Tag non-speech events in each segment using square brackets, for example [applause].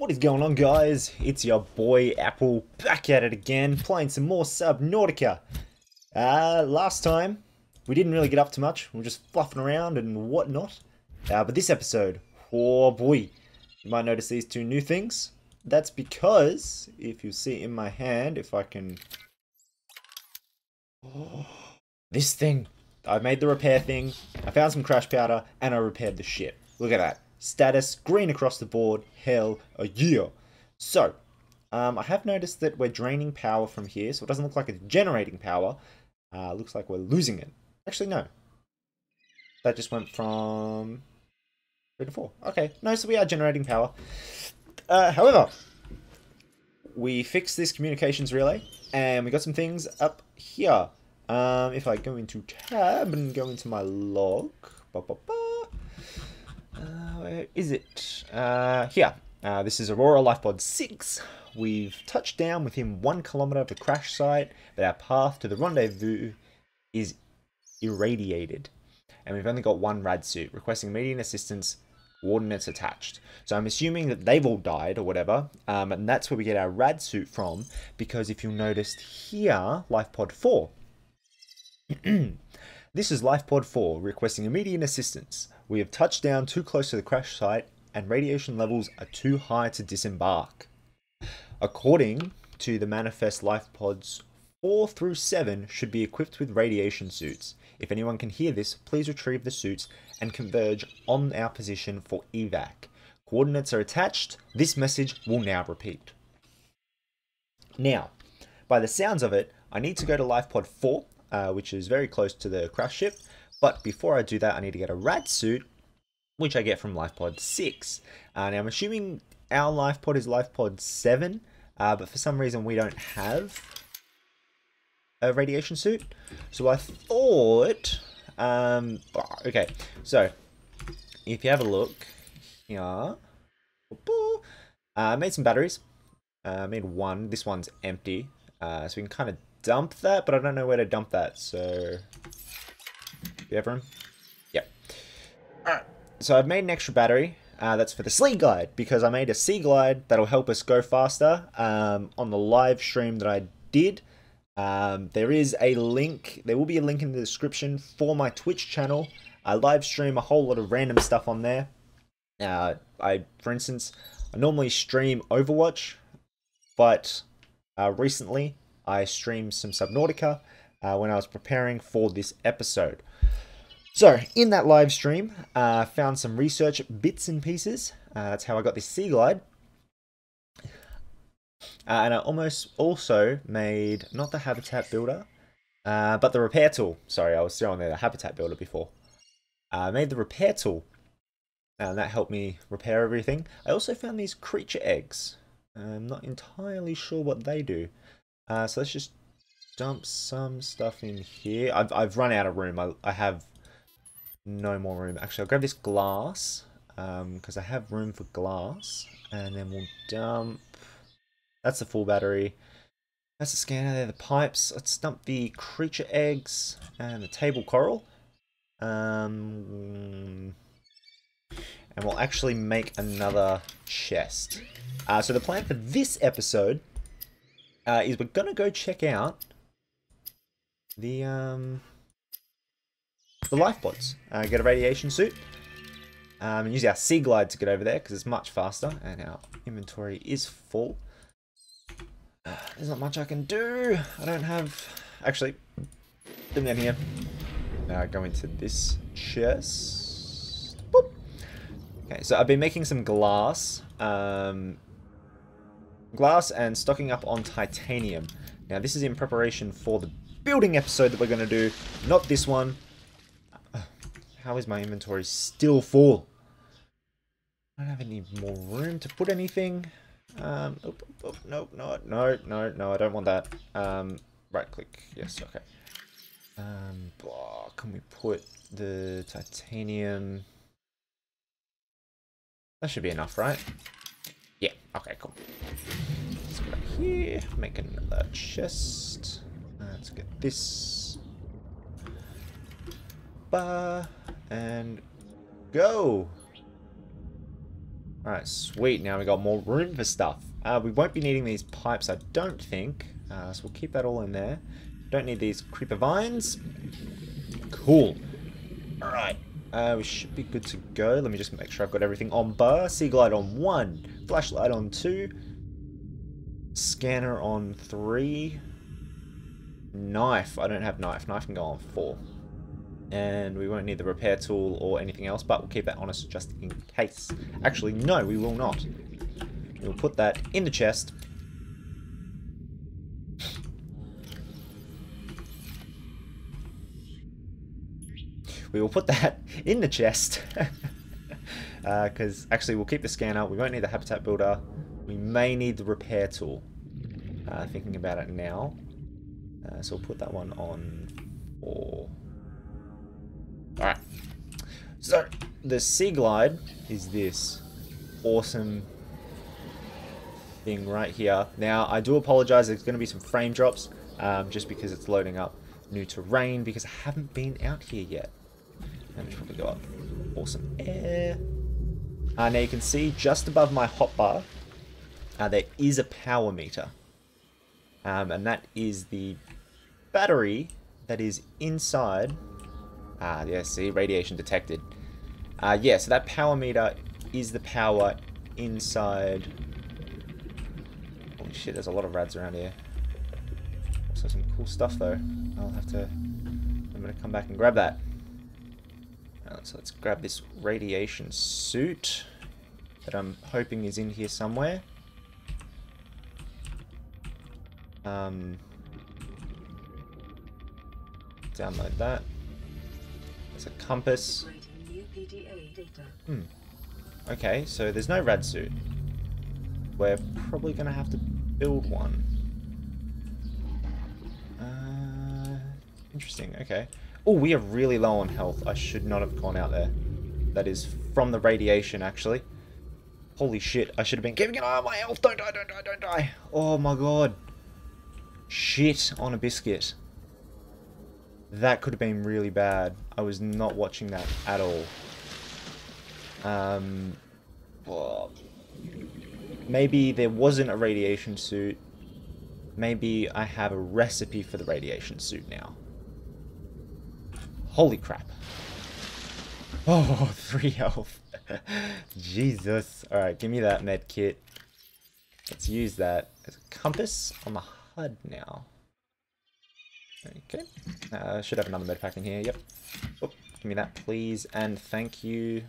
What is going on guys? It's your boy Apple back at it again, playing some more Subnautica. Uh, last time, we didn't really get up to much, we were just fluffing around and whatnot. Uh, but this episode, oh boy, you might notice these two new things. That's because, if you see in my hand, if I can... Oh, [gasps] this thing. I made the repair thing, I found some crash powder, and I repaired the ship. Look at that status, green across the board, hell, a year. So, um, I have noticed that we're draining power from here, so it doesn't look like it's generating power. Uh, looks like we're losing it. Actually, no. That just went from 3 to 4. Okay, no, so we are generating power. Uh, however, we fixed this communications relay, and we got some things up here. Um, if I go into tab and go into my log, where is it? Uh, here. Uh, this is Aurora Lifepod 6. We've touched down within one kilometer of the crash site, but our path to the rendezvous is irradiated. And we've only got one rad suit, requesting immediate assistance, coordinates attached. So I'm assuming that they've all died or whatever, um, and that's where we get our rad suit from, because if you noticed notice here, Lifepod 4. [clears throat] this is Lifepod 4, requesting immediate assistance. We have touched down too close to the crash site and radiation levels are too high to disembark. According to the manifest life pods, 4 through 7 should be equipped with radiation suits. If anyone can hear this, please retrieve the suits and converge on our position for evac. Coordinates are attached. This message will now repeat. Now, by the sounds of it, I need to go to life pod 4, uh, which is very close to the crash ship, but before I do that, I need to get a rad suit, which I get from LifePod 6. Uh, now, I'm assuming our LifePod is LifePod 7, uh, but for some reason we don't have a radiation suit. So I thought, um, okay, so if you have a look here, uh, I made some batteries. Uh, I made one. This one's empty, uh, so we can kind of dump that, but I don't know where to dump that. So you have room? Yep. Alright. So I've made an extra battery. Uh, that's for the Sea Glide, because I made a Sea Glide that'll help us go faster um, on the live stream that I did. Um, there is a link, there will be a link in the description for my Twitch channel. I live stream a whole lot of random stuff on there. Uh, I, for instance, I normally stream Overwatch, but uh, recently I streamed some Subnautica uh, when I was preparing for this episode. So, in that live stream, I uh, found some research bits and pieces. Uh, that's how I got this Sea Glide. Uh, and I almost also made, not the habitat builder, uh, but the repair tool. Sorry, I was throwing there the habitat builder before. Uh, I made the repair tool, and that helped me repair everything. I also found these creature eggs. I'm not entirely sure what they do. Uh, so let's just dump some stuff in here. I've, I've run out of room. I, I have no more room. Actually, I'll grab this glass, because um, I have room for glass. And then we'll dump... That's the full battery. That's the scanner there, the pipes. Let's dump the creature eggs and the table coral. Um, and we'll actually make another chest. Uh, so the plan for this episode uh, is we're going to go check out the... Um, the life pods. Uh, get a radiation suit. Um, and use our Sea Glide to get over there because it's much faster. And our inventory is full. Uh, there's not much I can do. I don't have... Actually, them down here. Now I go into this chest. Boop. Okay, so I've been making some glass. Um, glass and stocking up on titanium. Now this is in preparation for the building episode that we're going to do. Not this one, how is my inventory still full? I don't have any more room to put anything. Um, oh, oh, no, no, no, no, no, I don't want that. Um, right click, yes, okay. Um, oh, can we put the titanium? That should be enough, right? Yeah, okay, cool. Let's go back here, make another chest. Let's get this. Ba and go. Alright, sweet. Now we got more room for stuff. Uh, we won't be needing these pipes, I don't think. Uh, so we'll keep that all in there. Don't need these creeper vines. Cool. Alright. Uh, we should be good to go. Let me just make sure I've got everything on bar. Sea glide on one. Flashlight on two. Scanner on three. Knife. I don't have knife. Knife can go on four. And we won't need the repair tool or anything else, but we'll keep that on us just in case. Actually, no, we will not. We'll put that in the chest. We will put that in the chest. Because [laughs] uh, actually, we'll keep the scanner. We won't need the habitat builder. We may need the repair tool. Uh, thinking about it now. Uh, so we'll put that one on So, the Sea Glide is this awesome thing right here. Now, I do apologize, there's going to be some frame drops, um, just because it's loading up new terrain, because I haven't been out here yet. Let me probably go up. Awesome air. Uh, now you can see just above my hotbar, uh, there is a power meter. Um, and that is the battery that is inside. Ah, yeah, see, radiation detected. Uh, yeah, so that power meter is the power inside. Holy shit, there's a lot of rads around here. Also some cool stuff though. I'll have to. I'm gonna come back and grab that. Right, so let's grab this radiation suit that I'm hoping is in here somewhere. Um, download that. There's a compass. Hmm. Okay, so there's no rad suit. We're probably going to have to build one. Uh, interesting, okay. Oh, we are really low on health. I should not have gone out there. That is from the radiation, actually. Holy shit, I should have been keeping an eye on my health. Don't die, don't die, don't die. Oh my god. Shit on a biscuit. That could have been really bad. I was not watching that at all. Um, maybe there wasn't a radiation suit. Maybe I have a recipe for the radiation suit now. Holy crap. Oh, [laughs] three health. [laughs] Jesus. Alright, give me that med kit. Let's use that as a compass on the HUD now. Okay. Uh, should have another med pack in here. Yep. Oh, give me that, please. And thank you.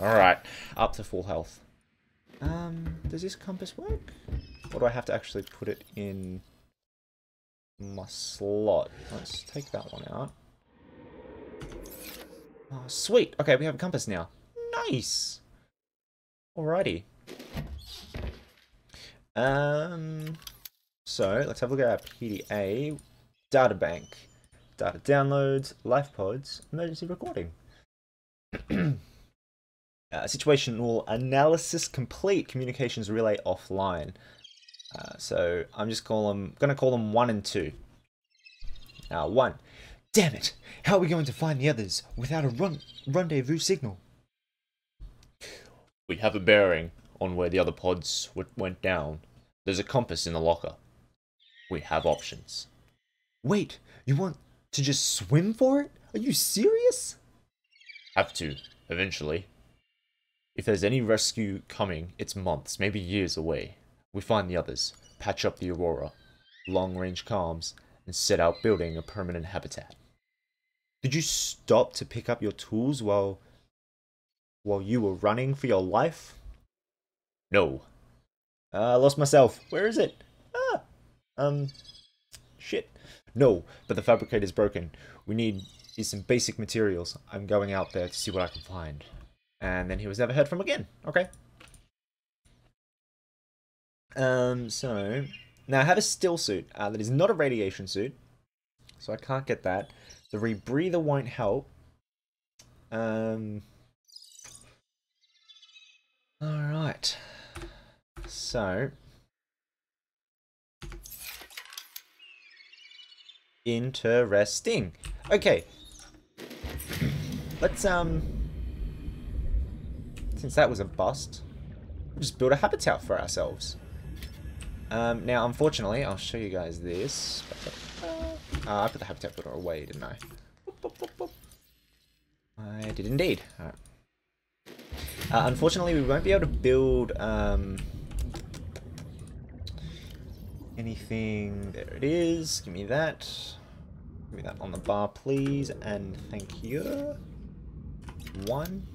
Alright. Up to full health. Um, does this compass work? Or do I have to actually put it in my slot? Let's take that one out. Oh, sweet. Okay, we have a compass now. Nice. Alrighty. Um, so let's have a look at our PDA data bank, data downloads, life pods, emergency recording. [clears throat] uh, situational analysis complete. Communications relay offline. Uh, so I'm just call them, gonna call them one and two. Now one, Damn it! How are we going to find the others without a run rendezvous signal? We have a bearing on where the other pods went down. There's a compass in the locker. We have options. Wait, you want to just swim for it? Are you serious? Have to, eventually. If there's any rescue coming, it's months, maybe years away. We find the others, patch up the Aurora, long-range comms, and set out building a permanent habitat. Did you stop to pick up your tools while while you were running for your life? No. Uh, I lost myself. Where is it? Ah. Um. Shit. No, but the fabricator's broken. We need is some basic materials. I'm going out there to see what I can find. And then he was never heard from again. Okay. Um, so, now I have a still suit uh, that is not a radiation suit. So I can't get that. The rebreather won't help. Um. Alright. So. Interesting. Okay. Let's, um... since that was a bust, we'll just build a habitat for ourselves. Um, now, unfortunately, I'll show you guys this. Uh, I put the habitat builder away, didn't I? I did indeed. Uh, unfortunately, we won't be able to build um, anything. There it is. Give me that. Give me that on the bar, please. And thank you. One.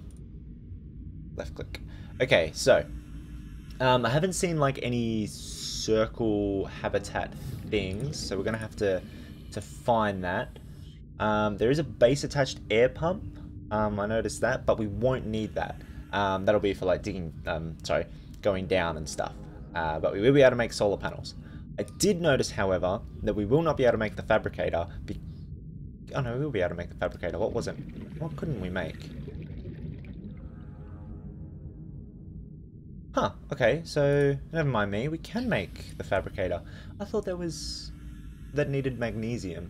Left click. Okay, so. Um, I haven't seen like any circle habitat things, so we're to have to, to find that. Um, there is a base attached air pump. Um, I noticed that, but we won't need that. Um, that'll be for like digging, um, sorry, going down and stuff. Uh, but we will be able to make solar panels. I did notice, however, that we will not be able to make the fabricator. Be oh no, we will be able to make the fabricator. What was it? What couldn't we make? Huh, okay, so never mind me. We can make the fabricator. I thought there was... that needed magnesium.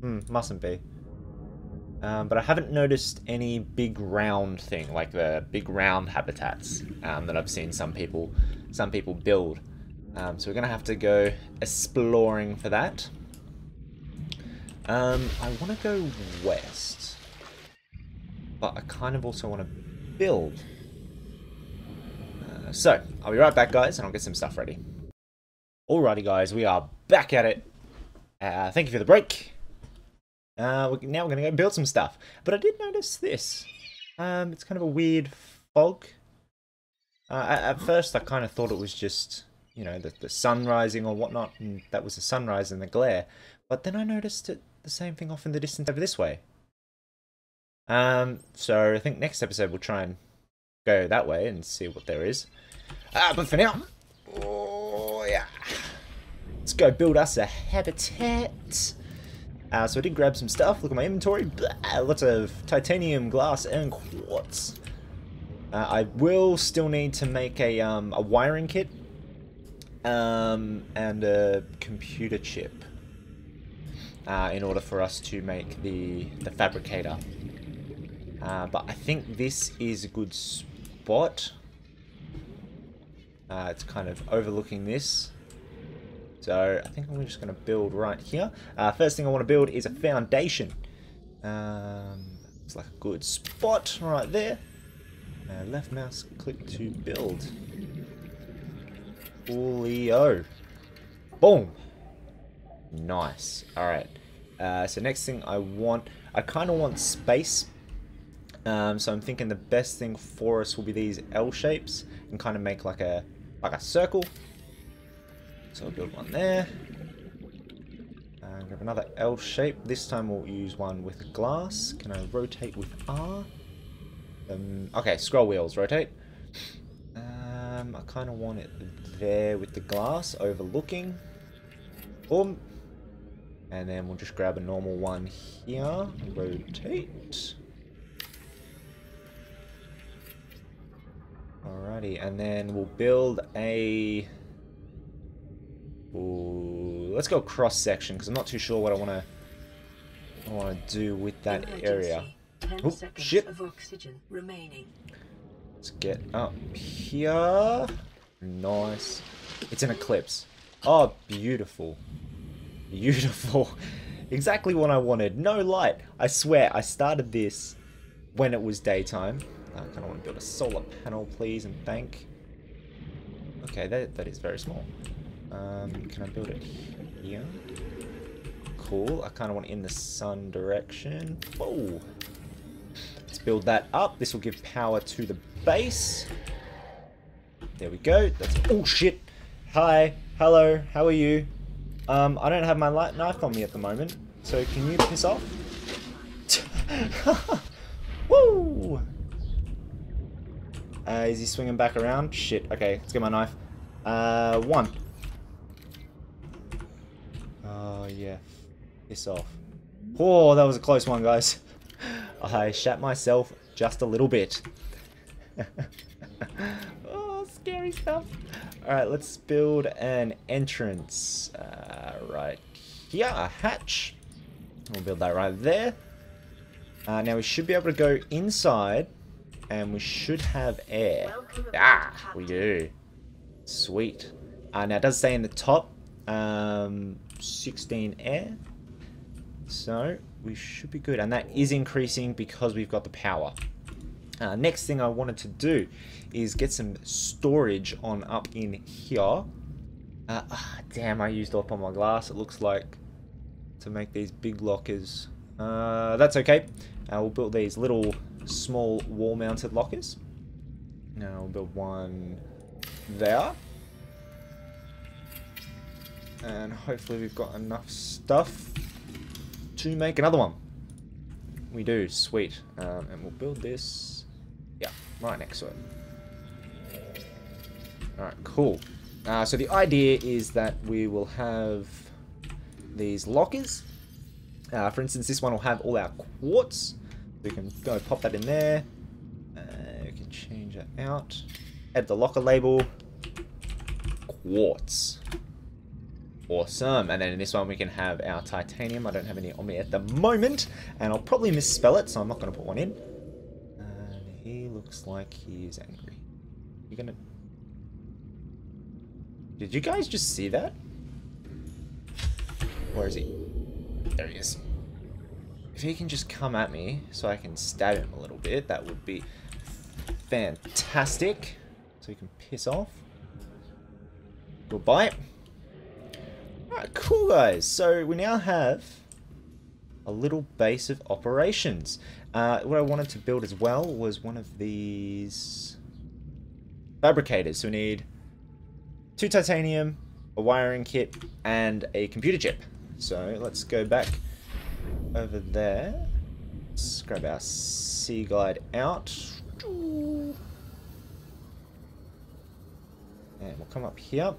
Hmm, mustn't be. Um, but I haven't noticed any big round thing, like the big round habitats um, that I've seen some people some people build. Um, so we're to have to go exploring for that. Um, I want to go west. But I kind of also want to build. So, I'll be right back, guys, and I'll get some stuff ready. Alrighty, guys, we are back at it. Uh, thank you for the break. Uh, we, now we're going to go build some stuff. But I did notice this. Um, it's kind of a weird fog. Uh, at, at first, I kind of thought it was just you know, the, the sun rising or whatnot, and that was the sunrise and the glare. But then I noticed it, the same thing off in the distance over this way. Um, so I think next episode we'll try and go that way and see what there is. Ah, but for now, oh yeah, let's go build us a habitat. Uh, so I did grab some stuff. Look at my inventory. Blah, lots of titanium, glass, and quartz. Uh, I will still need to make a um, a wiring kit um, and a computer chip uh, in order for us to make the, the fabricator. Uh, but I think this is a good spot. Uh, it's kind of overlooking this. So I think I'm just going to build right here. Uh, first thing I want to build is a foundation. Um, it's like a good spot right there. Uh, left mouse click to build. Coolio. Boom. Nice. Alright. Uh, so next thing I want, I kind of want space. Um, so I'm thinking the best thing for us will be these L shapes and kind of make like a like a circle. So I'll build one there. And grab another L shape. This time we'll use one with glass. Can I rotate with R? Um, okay, scroll wheels, rotate. Um, I kind of want it there with the glass overlooking. Boom. And then we'll just grab a normal one here. Rotate. Alrighty, and then we'll build a... Ooh, let's go cross section because I'm not too sure what I want to I want to do with that Emergency. area. Oh, shit. Let's get up here. Nice. It's an eclipse. Oh, beautiful. Beautiful. [laughs] exactly what I wanted. No light. I swear, I started this when it was daytime. I kind of want to build a solar panel, please, and thank. Okay, that, that is very small. Um, can I build it here? Cool. I kind of want it in the sun direction. Whoa. Let's build that up. This will give power to the base. There we go. That's oh shit. Hi, hello, how are you? Um, I don't have my light knife on me at the moment, so can you piss off? [laughs] Uh, is he swinging back around? Shit. Okay, let's get my knife. Uh, one. Oh yeah, piss off. Oh, that was a close one, guys. [laughs] I shat myself just a little bit. [laughs] Oh, scary stuff. Alright, let's build an entrance. Uh, right here, a hatch. We'll build that right there. Uh, now we should be able to go inside and we should have air. Ah, we do. Sweet. Uh, now, it does say in the top, um, 16 air. So, we should be good. And that is increasing because we've got the power. Uh, next thing I wanted to do is get some storage on up in here. Uh, ah, damn, I used up on my glass, it looks like, to make these big lockers. Uh, that's okay. Uh, we'll build these little small wall-mounted lockers. Now we'll build one there. And hopefully we've got enough stuff to make another one. We do, sweet. Um, and we'll build this, yeah, right next to it. Alright, cool. Uh, so the idea is that we will have these lockers. Uh, for instance, this one will have all our quartz. We can go pop that in there. Uh, we can change that out. Add the locker label. Quartz. Awesome. And then in this one we can have our titanium. I don't have any on me at the moment. And I'll probably misspell it, so I'm not going to put one in. And he looks like he's angry. You're gonna... Did you guys just see that? Where is he? There he is. If he can just come at me so I can stab him a little bit, that would be fantastic. So he can piss off. Goodbye. Alright, cool guys. So we now have a little base of operations. Uh, what I wanted to build as well was one of these fabricators. So we need two titanium, a wiring kit, and a computer chip. So let's go back over there. Let's grab our sea glide out. And we'll come up here.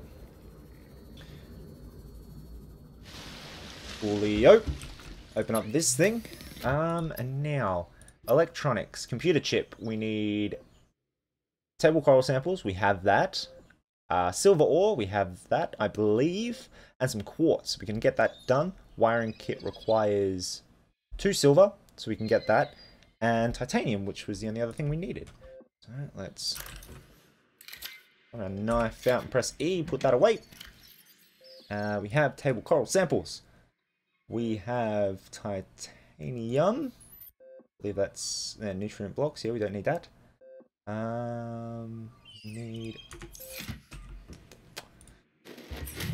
Coolio. Open up this thing. Um, and now, electronics, computer chip. We need table coral samples. We have that. Uh, silver ore, we have that, I believe, and some quartz. We can get that done. Wiring kit requires two silver, so we can get that, and titanium, which was the only other thing we needed. So let's put a knife out and press E, put that away. Uh, we have table coral samples. We have titanium. I believe that's uh, nutrient blocks here. We don't need that. Um, need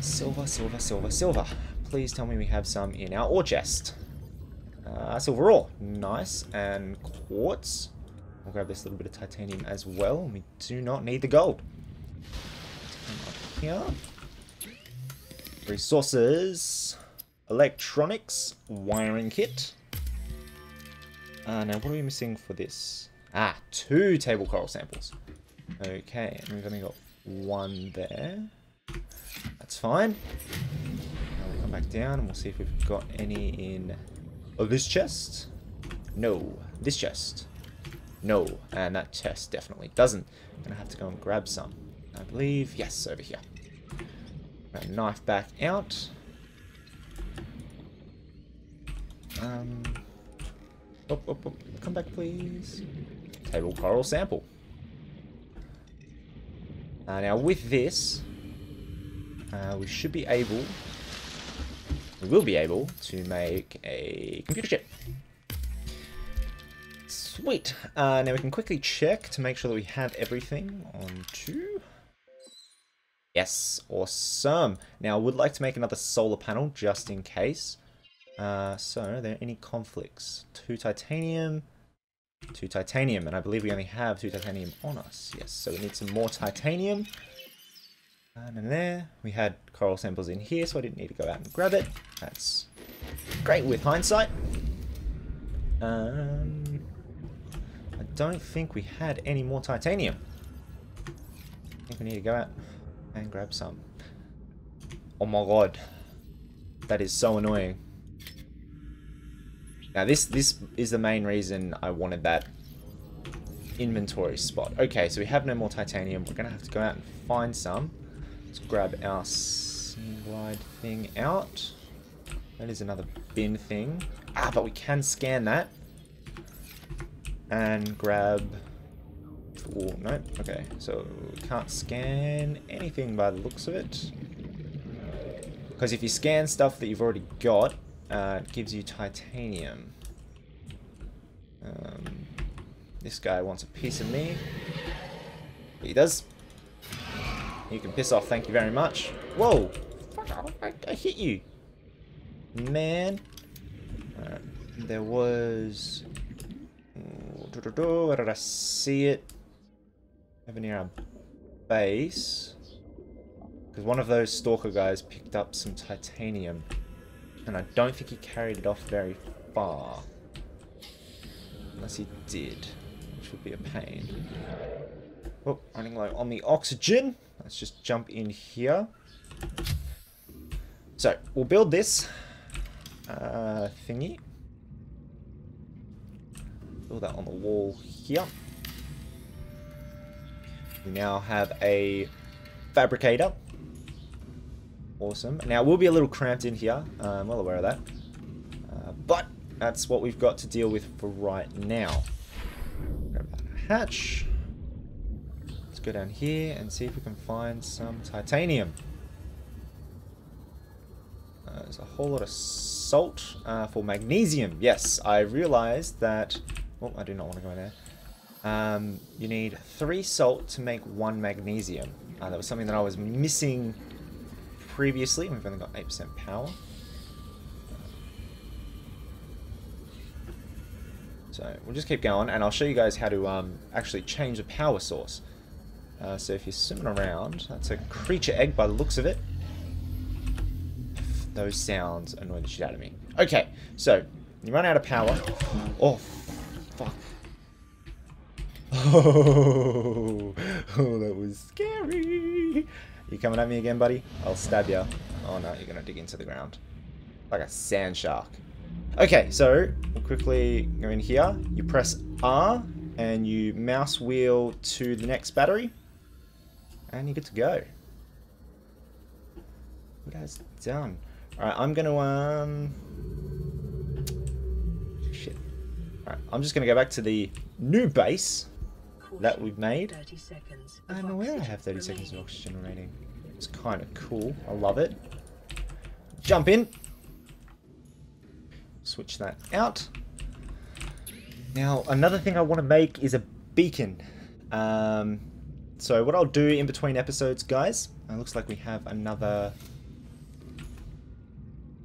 Silver, silver, silver, silver. Please tell me we have some in our ore chest. Uh, silver ore. Nice. And quartz. We'll grab this little bit of titanium as well. We do not need the gold. here. Resources. Electronics. Wiring kit. Uh, now, what are we missing for this? Ah, two table coral samples. Okay, and we've only got one there. That's fine. Back down and we'll see if we've got any in oh, this chest. No. This chest. No. And that chest definitely doesn't. I'm to have to go and grab some. I believe, yes, over here. Knife back out. Um, oh, oh, oh, come back, please. Table coral sample. Uh, now, with this, uh, we should be able, we will be able to make a computer chip. Sweet. Uh, now we can quickly check to make sure that we have everything on two. Yes, awesome. Now I would like to make another solar panel just in case. Uh, so, are there any conflicts? Two titanium, two titanium, and I believe we only have two titanium on us. Yes, so we need some more titanium. And in there, we had coral samples in here, so I didn't need to go out and grab it. That's great with hindsight. Um, I don't think we had any more titanium. I think we need to go out and grab some. Oh my god. That is so annoying. Now this this is the main reason I wanted that inventory spot. Okay, so we have no more titanium. We're going to have to go out and find some. Let's grab our glide thing out. That is another bin thing. Ah, but we can scan that. And grab Oh, no. Okay, so we can't scan anything by the looks of it. Because if you scan stuff that you've already got, uh, it gives you titanium. Um, this guy wants a piece of me. He does. You can piss off, thank you very much. Whoa! I, I hit you. Man. Right. There was... Uh, where did I see it? Over near our base. Because one of those stalker guys picked up some titanium. And I don't think he carried it off very far. Unless he did. Which would be a pain. Oh, running low on the oxygen. Let's just jump in here. So, we'll build this uh, thingy. Build that on the wall here. We now have a fabricator. Awesome. Now, we'll be a little cramped in here. I'm well aware of that. Uh, but that's what we've got to deal with for right now. Hatch. Go down here and see if we can find some titanium. Uh, there's a whole lot of salt uh, for magnesium. Yes, I realized that... Oh, I do not want to go in there. Um, you need three salt to make one magnesium. Uh, that was something that I was missing previously. We've only got 8% power. So we'll just keep going, and I'll show you guys how to um, actually change the power source. Uh, so if you're swimming around, that's a creature egg by the looks of it. Those sounds annoy the shit out of me. Okay, so you run out of power. Oh, fuck. Oh, [laughs] oh, that was scary. You coming at me again, buddy? I'll stab you. Oh no, you're gonna dig into the ground. Like a sand shark. Okay, so we'll quickly go in here. You press R and you mouse wheel to the next battery. And you're good to go. What has done? Alright, I'm gonna um shit. Alright, I'm just gonna go back to the new base that we've made. I know where I have 30 seconds of oxygen remaining. It's kind of cool. I love it. Jump in. Switch that out. Now, another thing I want to make is a beacon. Um, so what I'll do in between episodes, guys, it looks like we have another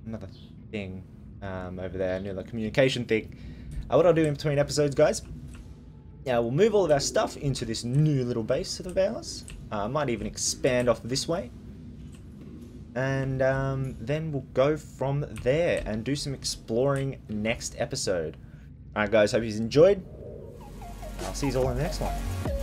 another thing um, over there, another communication thing. Uh, what I'll do in between episodes, guys, now we'll move all of our stuff into this new little base of ours. I uh, might even expand off this way. And um, then we'll go from there and do some exploring next episode. Alright guys, hope you enjoyed. I'll see you all in the next one.